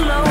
slow.